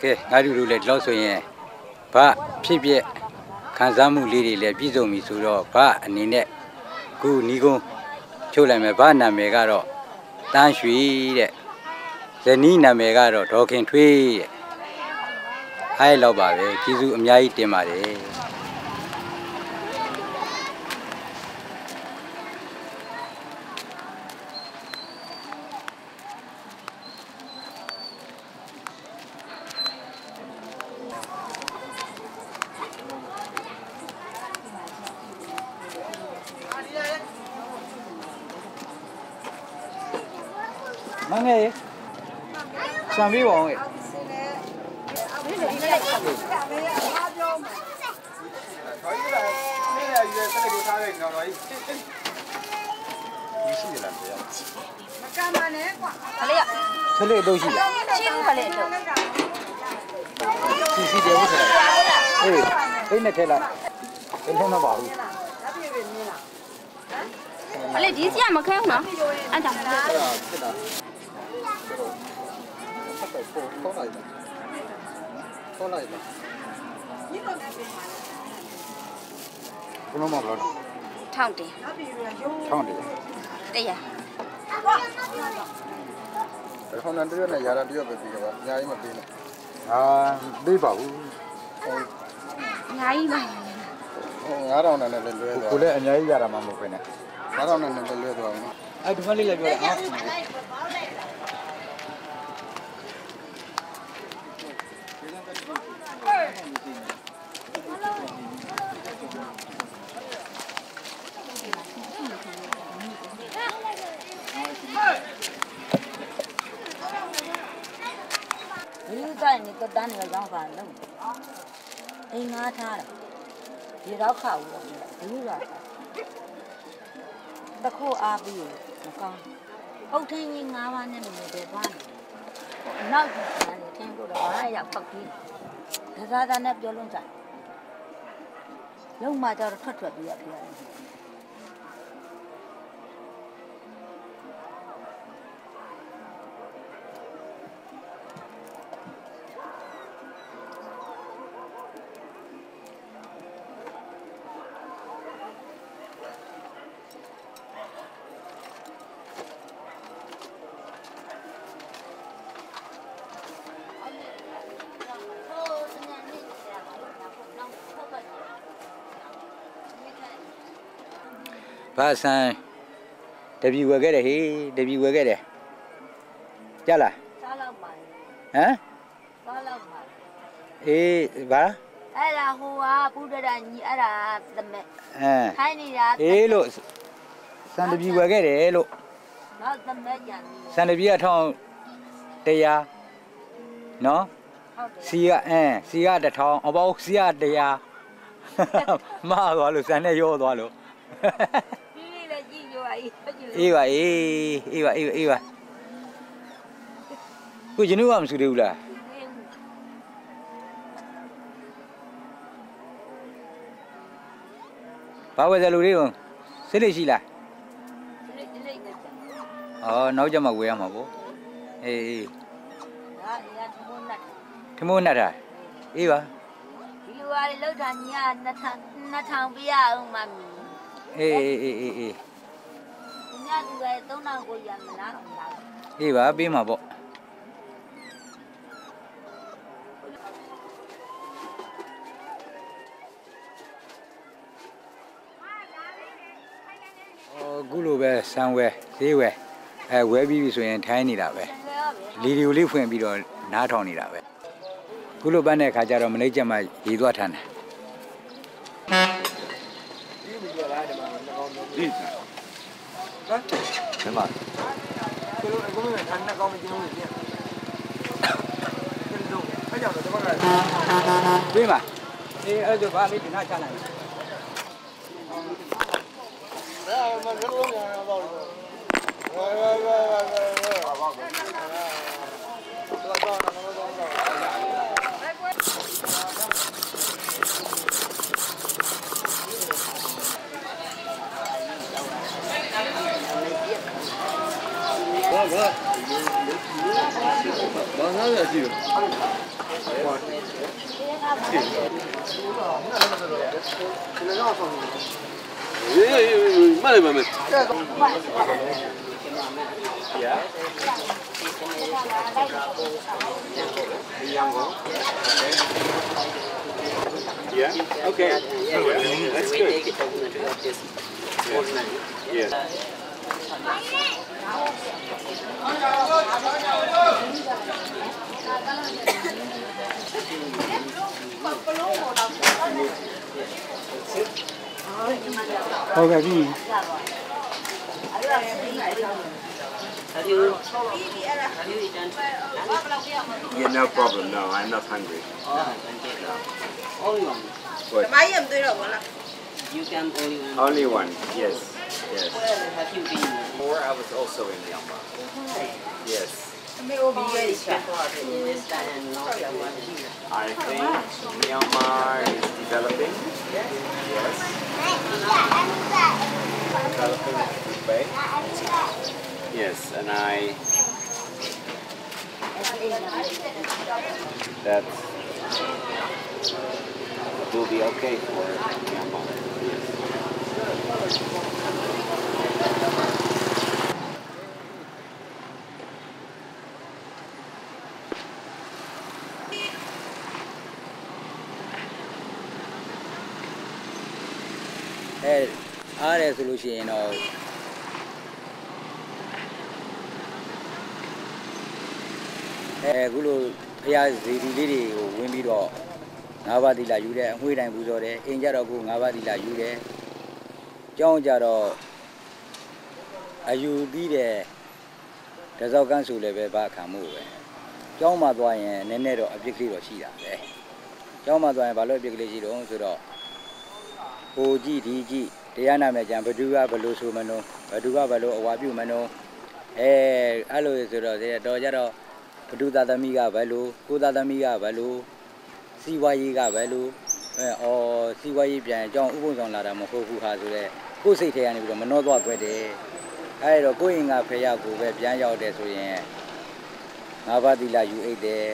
ကဲငါတို့လူလည်းဒီလောက်ဆိုရင်ဘာဖြစ်ဖြစ်ခံစားမှုလေးတွေလည်းပြည့်စုံပြီဆိုတော့ဘာအနေနဲ့ခုနီးကုန်းချုပ်လိုက်မယ်ဘာနာမည်ကတော့တန်းရွှေတဲ့ဇနီးနာမည်ကတော့ဒေါခင်ထွေးတဲ့အဲလောက်ပါပဲကျေးဇူးအများကြီးတင်ပါတယ် ငယ်ဆံပေးပါအောင်ခလေးရဆက်လက်တော့ရှိလားချင်းခလေးတော့စီစီတယ်ဟုတ်တယ်အေးအိတ်နဲ့ထဲလိုက်ဘယ်ထဲမှာပါဘူးခလေးဒီစီကမခဲဘူးနော်အဲ့ ကြောင့်ဘယ်လိုမှမလုပ်တော့ထောင်းတယ်ထောင်းတယ်တရားခေါင်းနဲ့တရွတ်နဲ့ရာတာတရွတ်ပဲပြီးတော့အများကြီးမပေးနဲ့အာသေးပါဘူးအများကြီးပါဟို9000နဲ့လည်းလွဲသွားကိုလည်းအများကြီးရတာမှမဟုတ်ပဲနဲ့9000နဲ့လည်းလွဲသွားအောင်နော်အဲ့ဒီမလေးလည်းပြောတယ်အော် ဒီလိုဆိုင်နေ တော့တန်းနေတော့ပါလုံးအိမ်ငါထားတာဒီတော့ခောက်ဘူးဒီလိုလားတခုအားပြီးမကောင်းဟုတ်ထင်းကြီး၅ပါးနဲ့နေတယ်သွားတယ်နောက်ကြည့်တယ်ထင်းကိုတော့ဘာရောက်ဖောက်ပြီးဒါသာသာနဲ့ပြောလုံးကြလုံးမကြတော့ထွက်ထွက်ပြီးရပြရ ဘာဆန်တပြီဝယ်ခဲ့တယ်ဟေးတပြီဝယ်ခဲ့တယ်ကြလားစားလောက်ပါဟမ်စားလောက်ပါအေးဘာအဲ့ဒါဟိုကပူဒရညီအဲ့ဒါသမက်အဲခိုင်းနေတာအေးလို့စံတပြီဝယ်ခဲ့တယ်လို့နောက်သမက်ကြံနေစံတပြီကထောင်းတရားနော်ဟုတ်တယ်စီကအဲစီကတစ်ထောင်အပေါင်းစီကတရားမသွားလို့စံနဲ့ရောသွားလို့ပြီးပြီလေကြည့်ကြပါ အေးကြည့်အေးပါအေးအေးပါအေးပါအေးပါကိုကျွန်တော်ကမဆူသေးဘူးလားဘာဝယ်စလူလေးကိုစိတ်လေးရှိလားဒီလေးလေးနဲ့။အော်နောက်ကြမှာဝယ်ရမှာပေါ့။အေးအေးဒါရထမုန်းနဲ့ခမိုးနဲ့တာ။အေးပါဒီလိုဟာလောက်တာညီက2000 2000ပြရအောင်မမီ။အေးအေးအေးအေး အေးညတူပဲ3000ကိုရမလားအောင်လားအေးပါပေးမှာပေါ့။အော်ခုလိုပဲစမ်းဝဲဈေးဝဲအဲဝဲပြီးပြီဆိုရင်ထိုင်းနေတာပဲလဲရောပဲလီဒီယိုလေးဖွင့်ပြီးတော့နားထောင်နေတာပဲခုလိုပန်းတဲ့ခါကျတော့မလေးချက်မှရေးသွားထမ်းတယ်ဒီမှာ Đúng mà, Cái lúc này có người thân là con mình chưa người kia. Chân dùng, bây giờ tôi có rồi. Biết mà. Đi ở được ba mít đến hai cha này. Đấy, mình vẫn luôn rồi. Rồi, rồi, rồi, rồi, rồi. Rồi, rồi, rồi, rồi. bak. Bana Yeah? Okay. Yeah, yeah, yeah. That's good. We take it over this yeah. Yeah. yeah. No problem. No, I'm not hungry. Only one. What? You can only one. Only one. Yes. Yes. Where have you been? Before I was also in Myanmar. Yes. I think Myanmar is developing. Yes. Developing in way. Yes, and I that will be okay for Myanmar. Yes. ။ အားတယ်ဆိုလို့ရှိရင်တော့အဲအခုလိုဖရာဇေဒီလေးတွေကိုဝင်ပြီးတော့ငါးပါးသီလယူတယ်အငွေးတိုင်းပူဇော်တယ်အိမ်ကြတော့အခုငါးပါးသီလယူတယ်ကျောင်းကြတော့အယူပြီးတယ်တစောက်ကန်းဆိုလည်းပဲဘာခံမှုပဲကျောင်းမှာသွားရင်နည်းနည်းတော့အပြစ်ကလေးတော့ရှိတာပဲကျောင်းမှာသွားရင်ဘာလို့အပြစ်ကလေးရှိတော့ဆိုတော့ဟိုကြည့်ဒီကြည့် တရားနာမယ်ကြံဘသူကဘလို့ဆိုမနှုံးဘသူကဘလို့အဝါပြုမနှုံးအဲအဲ့လိုဆိုတော့တော်ကြတော့ဘသူသာသမီကဘလို့ကိုသာသမီကဘလို့စီဝါရေးကဘလို့အဲအော်စီဝါရေးပြန်အကြောင်းဥပုံဆောင်လာတာမဟုတ်ဘူးဟာဆိုတော့ကိုယ်စိတ်ထဲကနေပြီးတော့မနှောသွားခွဲတယ်အဲတော့ကိုယ့်ရင်ကဖေရကိုပဲပြန်ရောက်တယ်ဆိုရင်ငါးပါးသီလယူအိတ်တယ်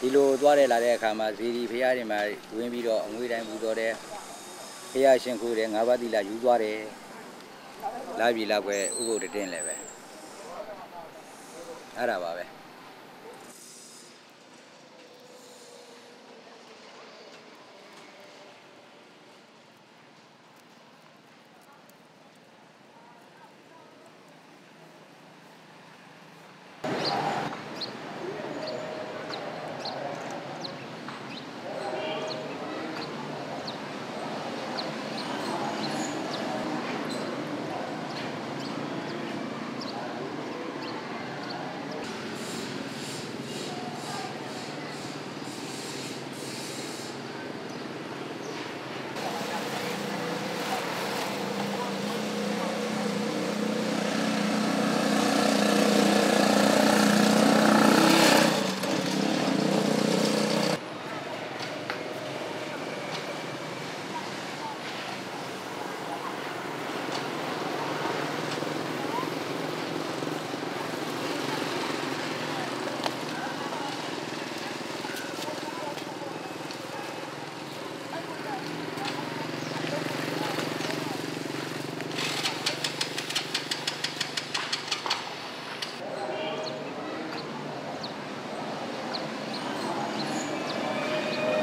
ဒီလိုသွားတယ်လာတဲ့အခါမှာဇီဒီဖေရတွေမှာဝင်ပြီးတော့အငွေတိုင်းပူတော်တယ် ဖះရှင်ခိုးတယ်ငါးပါးသီလယူသွားတယ်လာပြီလာကွယ်ဥပုဒ်တင်းလည်းပဲအဲ့ဒါပါပဲ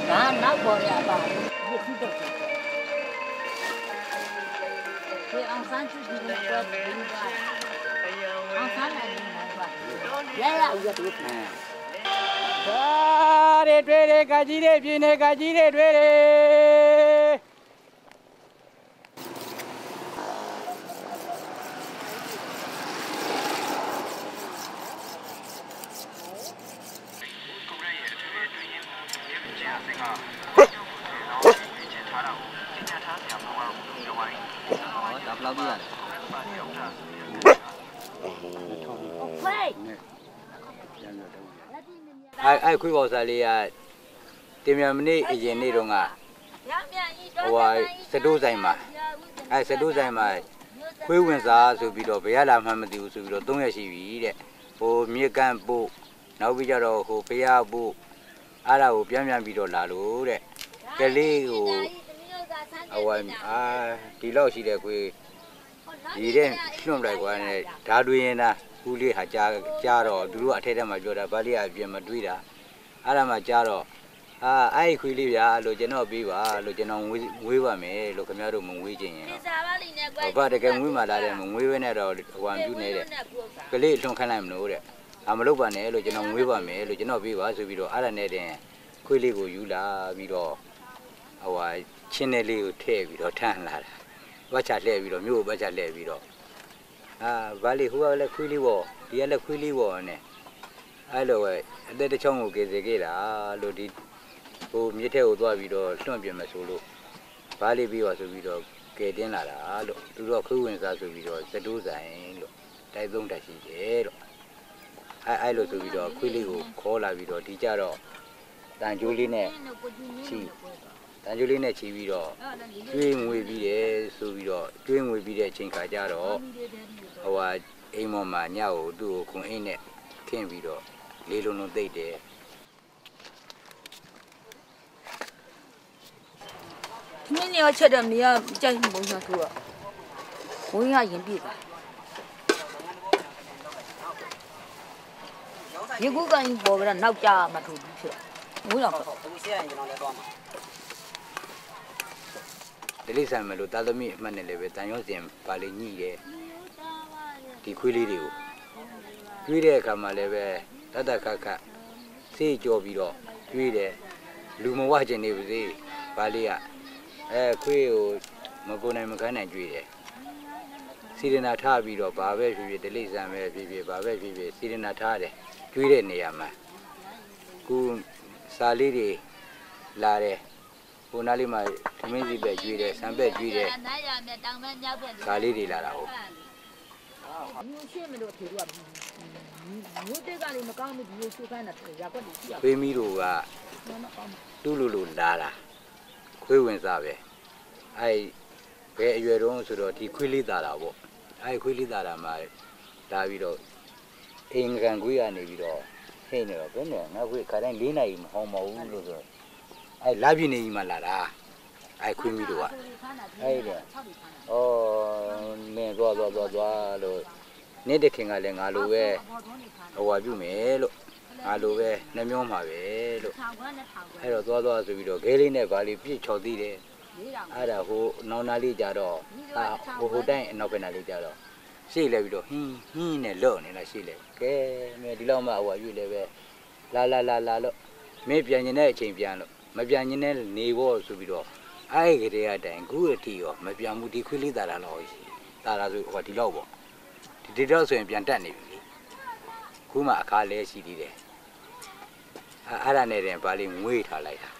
ဒါနောက်ပေါ်ရပါဘူးဒီခုတော့ဒီအောင်ဆန်းချူဒီလိုပေါ်ပြီးပါအောင်ဆန်းနိုင်နေပါ ရရဦးရပြီသာတွေတွေ့တယ်ကကြီးတွေပြင်းတယ်ကကြီးတွေတွေ့တယ် ဟေးအဲအဲခွေးပေါ်စားလေးကတင်မြန်မနေ့အရင်နေ့တုန်းကဟိုဟာစတိုးဆိုင်မှာအဲစတိုးဆိုင်မှာခွေးဝင်စားဆိုပြီးတော့ဘယ်ရလာမှန်းမသိဘူးဆိုပြီးတော့၃ရက်ရှိပြီတဲ့ဟိုမြေကန့်ပို့နောက်ပြီးကြတော့ဟိုဖျားဖို့အဲ့ဒါကိုပြန်ပြန်ပြီးတော့လာလို့တဲ့ကလေးကိုအဝိုင်းအာဒီလောက်ရှိတဲ့ခွေဒီတဲ့လွှန့်လိုက်ကွာနဲ့ဓာတွေရင်သား ကူလေးဟာကြားကြားတော့သူတို့အထက်ထဲမှာပြောတာဗာလေးကအပြင်မတွေးတာအဲ့ဒါမှကြားတော့အာအဲ့ဒီခွေလေးဗျာလို့ကျွန်တော်ပြီးပါလို့ကျွန်တော်ငွေငွေပါမယ်လို့ခင်ဗျားတို့မငွေချင်ရင်တော့စားပါလိမ့်နဲ့ကွဟိုဘာတကယ်ငွေမှလာတယ်မငွေပဲနဲ့တော့ဟိုအပြူနေတဲ့ကလေးလှုံခန့်လိုက်မလို့တဲ့အမလုပ်ပါနဲ့လို့ကျွန်တော်ငွေပါမယ်လို့ကျွန်တော်ပြေးပါဆိုပြီးတော့အဲ့ဒါနဲ့တင်ခွေးလေးကိုယူလာပြီးတော့ဟိုဟာချင်းတဲ့လေးကိုထည့်ပြီးတော့ထမ်းလာတာဘတ်ချလှည့်ပြီးတော့မြို့ကိုဘတ်ချလှည့်ပြီးတော့ အာဗာလီဟိုကလည်းခွေးလေးပေါ့ဒီကလည်းခွေးလေးပေါ့နဲ့အဲ့လိုပဲအသက်တစ်ချောင်းကိုကေစေခဲ့တာလို့ဒီဟိုမြစ်ထဲကိုသွားပြီးတော့လွှန့်ပြင်မယ်ဆိုလို့ဗာလီပြီးပါဆိုပြီးတော့ကဲတင်းလာတာလို့သူတို့ခွေးဝင်စားဆိုပြီးတော့စတိုးဆိုင်လို့တိုက်သုံးတက်ရှိတယ်လို့အဲအဲလို့ဆိုပြီးတော့ခွေးလေးကိုခေါ်လာပြီးတော့ဒီကြတော့တန်ကြိုးလေးနဲ့ချီတန်ကြိုးလေးနဲ့ချီပြီးတော့ကျွေးငွေပြီးတယ်ဆိုပြီးတော့ကျွေးငွေပြီးတဲ့အချိန်ခါကျတော့ ဟိုဟာအိမ်မော်မှာညကိုသူ့ကိုခွန်အိမ်နဲ့ခင်းပြီးတော့လေးလုံးလုံးသိမ့်တယ်မင်းရောချက်တယ်မင်းကကြိုက်မုံရထိုးတော့ဘုန်းကြီးကရင်ပြည့်ပါရေကူကန်ပေါ်ကြနောက်ကြမထိုးဘူးဖြစ်ငွေတော့အခုဆရာရင်ကျွန်တော်လည်းသွားမှာဒလိဆန်မယ်လို့တာသမီအမှတ်နဲ့လည်းပဲတန်ရုံးစင်ပါလေညှိတယ် ဒီခွေးလေးတွေကိုကျွေးတဲ့အခါမှာလည်းပဲတတ်တတ်ခတ်ခတ်စေးကြောပြီးတော့ကျွေးတယ်လူမဝကျင်နေပါစေပါလေးကအဲခွေးကိုမကိုနိုင်မကန်းနိုင်ကျွေးတယ်စီရနာထားပြီးတော့ဘာပဲဖြစ်ဖြစ်ဒလိဆန်ပဲဖြစ်ဖြစ်ဘာပဲဖြစ်ဖြစ်စီရနာထားတယ်ကျွေးတဲ့နေရာမှာခုစာလေးတွေလာတယ်ဟိုနားလေးမှာသမင်းစီပဲကျွေးတယ်ဆံပဲကျွေးတယ်နိုင်ရမြတောင်မဲမြောက်ပဲကားလေးတွေလာတာဟုတ် မျိုးရှင်းမလို့အထေတို့ကမျိုးတက်ကလည်းမကောင်းဘူးဒီလိုရှုခိုင်းတာရက်ွက်တွေရှိရခွေးမီးတို့ကတူးလူလူလာတာခွေးဝင်စားပဲအဲ့ဘယ်အရွယ်တုန်းဆိုတော့ဒီခွေးလေးသာတာပေါ့အဲ့ခွေးလေးသာတာမှာလာပြီးတော့အင်္ဂန်ခွေးကနေပြီးတော့ဟိနေတော့ဘယ်နဲ့ငါခွေးခါတိုင်း၄နာရီမဟောင်းမဟုတ်လို့ဆိုတော့အဲ့လာပြင်းနေကြီးမှလာတာ အဲ့ခွေးမီးတို့ကအဲ့ဒါဩမင်းသွားသွားသွားသွားလို့နေ့တခင်ကလည်းငါလိုပဲဟိုဝါပြုမယ်လို့အားလိုပဲနှမျောမှာပဲလို့ထောင်ခွန်းနဲ့ထောင်ခွန်းအဲ့တော့သွားသွားဆိုပြီးတော့ခဲလေးနဲ့ဗာလေးပြစ်ချော်သေးတယ်အဲ့ဒါဟိုနောင်နာလေးကြတော့အာဟိုဟိုတိုင်းအနောက်ဘက်နာလေးကြတော့ရှေ့လဲပြီးတော့ဟင်းဟင်းနဲ့လော့နေလားရှေ့လဲကဲမင်းဒီလောက်မှဟိုဝါပြုလဲပဲလာလာလာလာလို့မင်းပြန်ရင်တဲ့အချိန်ပြန်လို့မပြန်ရင်လည်းနေဖို့ဆိုပြီးတော့ အဲ့ဒီကလေးအတိုင်းခုအထိရောမပြန်ဘူးဒီခွေးလေးတာလာတော့ရှိတာလာဆိုဟိုဒီလောက်ပေါ့ဒီဒီတော့ဆိုရင်ပြန်တက်နေပြီလေခုမှအခါလဲရှိသေးတယ်အဲအဲ့ဒါနဲ့တင်ဗာလေးငွေထားလိုက်တာ